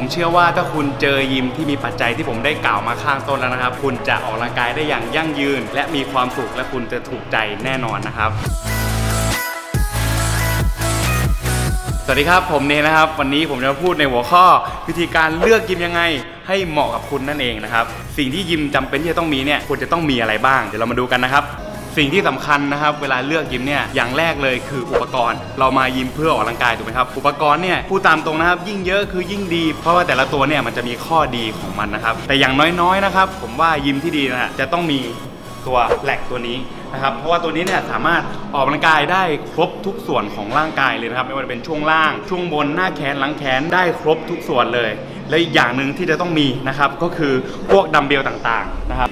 ผมเชื่อว่าถ้าคุณเจอยิมที่มีปัจจัยที่ผมได้กล่าวมาข้างต้นแล้วนะครับ คุณจะออกกำลังกายได้อย่างยั่งยืน และมีความสุขและคุณจะถูกใจแน่นอนนะครับสวัสดีครับ ผมเนนะครับ วันนี้ผมจะมาพูดในหัวข้อ วิธีการเลือกยิมยังไง ให้เหมาะกับคุณนั่นเองนะครับ สิ่งที่ยิมจำเป็นที่จะต้องมีเนี่ยควรจะต้องมีอะไรบ้าง เดี๋ยวเรามาดูกันนะครับ สิ่งที่สำคัญนะครับ เวลาเลือกยิมเนี่ยอย่างแรกเลยคืออุปกรณ์ เรามายิมเพื่อออกกำลังกายถูกไหมครับ อุปกรณ์เนี่ยพูดตามตรงนะครับ ยิ่งเยอะคือยิ่งดี เพราะว่าแต่ละตัวเนี่ยมันจะมีข้อดีของมันนะครับ แต่อย่างน้อยๆนะครับ ผมว่ายิมที่ดีนะฮะจะต้องมีตัว rack ตัวนี้นะครับ เพราะว่าตัวนี้เนี่ยสามารถออกกำลังกายได้ครบทุกส่วนของร่างกายเลยนะครับ ไม่ว่าจะเป็นช่วงล่าง ช่วงบน หน้าแขน หลังแขน ได้ครบทุกส่วนเลย และอีกอย่างหนึ่งที่จะต้องมีนะครับ ก็คือพวกดัมเบลต่างๆนะครับ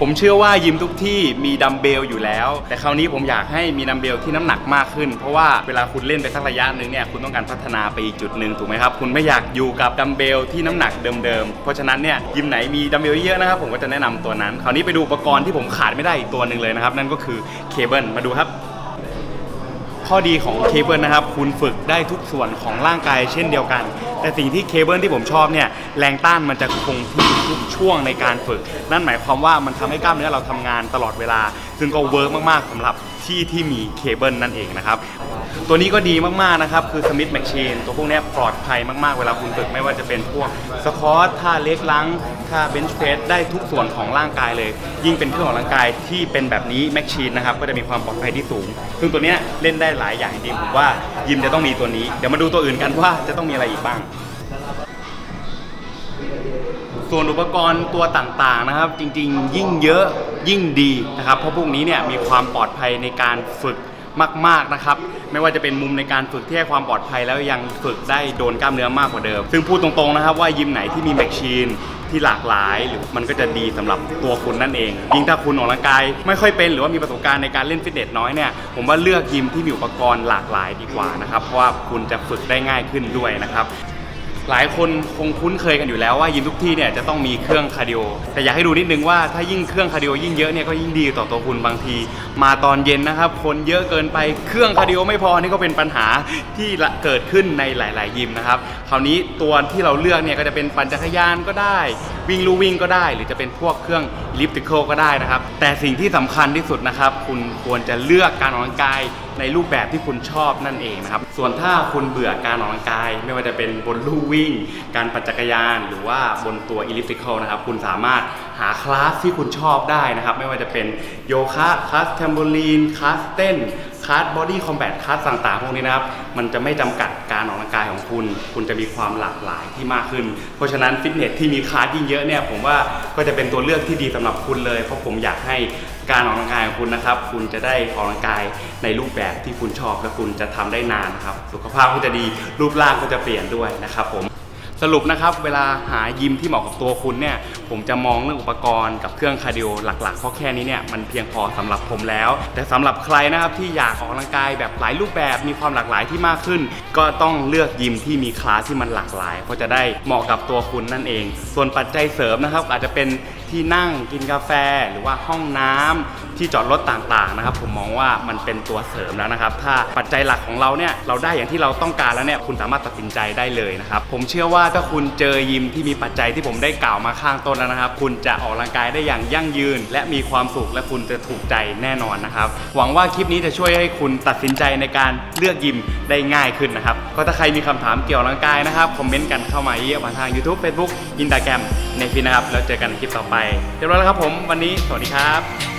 ผมเชื่อว่ายิมทุกที่มีดัมเบลอยู่แล้ว แต่คราวนี้ผมอยากให้มีดัมเบลที่น้ำหนักมากขึ้น เพราะว่าเวลาคุณเล่นไปสักระยะหนึ่งเนี่ยคุณต้องการพัฒนาไปอีกจุดหนึ่งถูกไหมครับ คุณไม่อยากอยู่กับดัมเบลที่น้ำหนักเดิมๆ เพราะฉะนั้นเนี่ยยิมไหนมีดัมเบลเยอะนะครับผมก็จะแนะนำตัวนั้น คราวนี้ไปดูอุปกรณ์ที่ผมขาดไม่ได้อีกตัวหนึ่งเลยนะครับ นั่นก็คือเคเบิลมาดูครับข้อดีของเคเบิลนะครับ คุณฝึกได้ทุกส่วนของร่างกายเช่นเดียวกัน แต่สิ่งที่เคเบิลที่ผมชอบเนี่ยแรงต้านมันจะคงที่ทุกช่วงในการฝึก นั่นหมายความว่ามันทำให้กล้ามเนื้อเราทำงานตลอดเวลา ซึ่งก็ work มากๆสำหรับที่ที่มีเคเบิลนั่นเองนะครับ ตัวนี้ก็ดีมากๆนะครับ คือ Smith machine ตัวพวกนี้ปลอดภัยมากๆ เวลาคุณฝึกไม่ว่าจะเป็นพวก squat ท่า leg lunge ท่า bench press ได้ทุกส่วนของร่างกายเลย ยิ่งเป็นเครื่องออกกำลังกายที่เป็นแบบนี้ machine นะครับก็จะมีความปลอดภัยที่สูง ซึ่งตัวเนี้ยเล่นได้หลายอย่างจริงผมว่ายิมจะต้องมีตัวนี้ เดี๋ยวมาดูตัวอื่นกันว่าจะต้องมีอะไรอีกบ้าง ส่วนอุปกรณ์ตัวต่างๆนะครับ จริงๆ ยิ่งเยอะยิ่งดีนะครับ เพราะพวกนี้เนี่ยมีความปลอดภัยในการฝึกมากๆนะครับ ไม่ว่าจะเป็นมุมในการฝึกที่ให้ความปลอดภัยแล้วยังฝึกได้โดนกล้ามเนื้อมากกว่าเดิม ซึ่งพูดตรงๆนะครับว่ายิมไหนที่มี machine ที่หลากหลายหรือมันก็จะดีสำหรับตัวคุณนั่นเอง ยิ่งถ้าคุณออกกำลังกายไม่ค่อยเป็นหรือว่ามีประสบการณ์ในการเล่นฟิตเนสน้อยเนี่ยผมว่าเลือกยิมที่มีอุปกรณ์หลากหลายดีกว่านะครับเพราะว่าคุณจะฝึกได้ง่ายขึ้นด้วยนะครับ หลายคนคงคุ้นเคยกันอยู่แล้วว่ายิมทุกที่เนี่ยจะต้องมีเครื่องคาร์ดิโอ แต่อยากให้ดูนิดนึงว่าถ้ายิ่งเครื่องคาร์ดิโอยิ่งเยอะเนี่ยก็ยิ่งดีต่อตัวคุณบางที มาตอนเย็นนะครับ คนเยอะเกินไปเครื่องคาร์ดิโอไม่พอนี่ก็เป็นปัญหาที่เกิดขึ้นในหลาย ๆ ยิมนะครับคราวนี้ตัวที่เราเลือกเนี่ยก็จะเป็นปั่นจักรยานก็ได้ วิ่งลู่วิ่งก็ได้ หรือจะเป็นพวกเครื่อง elliptical ก็ได้นะครับแต่สิ่งที่สำคัญที่สุดนะครับคุณควรจะเลือกการออกกำลังกาย ในรูปแบบที่คุณชอบนั่นเองนะครับ ส่วนถ้าคุณเบื่อการออกกำลังกาย ไม่ว่าจะเป็นบนลู่วิ่ง การปั่นจักรยาน หรือว่าบนตัว elliptical นะครับ คุณสามารถ หาคลาสที่คุณชอบได้นะครับ ไม่ว่าจะเป็นโยคะคลาสแทมโบลีนคลาสเต้นคลาส body combat คลาสต่างๆพวกนี้นะครับ มันจะไม่จำกัดการออกกำลังกายของคุณ คุณจะมีความหลากหลายที่มากขึ้น เพราะฉะนั้นฟิตเนสที่มีคลาสยิ่งเยอะเนี่ยผมว่าก็จะเป็นตัวเลือกที่ดีสำหรับคุณเลย เพราะผมอยากให้การออกกำลังกายของคุณนะครับ คุณจะได้ออกกำลังกายในรูปแบบที่คุณชอบและคุณจะทำได้นานครับ สุขภาพก็จะดีรูปร่างก็จะเปลี่ยนด้วยนะครับผม สรุปนะครับเวลาหายิมที่เหมาะกับตัวคุณเนี่ยผมจะมองเรื่องอุปกรณ์กับเครื่องคาร์ดิโอหลักๆเพราะแค่นี้เนี่ยมันเพียงพอสำหรับผมแล้ว แต่สำหรับใครนะครับที่อยากออกกำลังกายแบบหลายรูปแบบมีความหลากหลายที่มากขึ้น ก็ต้องเลือกยิมที่มีคลาสที่มันหลากหลาย เพราะจะได้เหมาะกับตัวคุณนั่นเอง ส่วนปัจจัยเสริมนะครับอาจจะเป็นที่นั่งกินกาแฟหรือว่าห้องน้ำที่จอดรถต่างๆนะครับ ผมมองว่ามันเป็นตัวเสริมแล้วนะครับ ถ้าปัจจัยหลักของเราเนี่ยเราได้อย่างที่เราต้องการแล้วเนี่ยคุณสามารถตัดสินใจได้เลยนะครับ ผมเชื่อว่าถ้าคุณเจอยิมที่มีปัจจัยที่ผมได้กล่าวมาข้างต้นแล้วนะครับ คุณจะออกกำลังกายได้อย่างยั่งยืน และมีความสุขและคุณจะถูกใจแน่นอนนะครับ หวังว่าคลิปนี้จะช่วยให้คุณตัดสินใจในการเลือกยิมได้ง่ายขึ้นนะครับก็ถ้าใครมีคำถามเกี่ยวกับร่างกายนะครับคอมเมนต์กันเข้ามาเยอะผ่านทาง YouTube Facebook Instagram ในฟีนะครับ แล้วเจอกันในคลิปต่อไป เรียบร้อยแล้วครับผม วันนี้สวัสดีครับ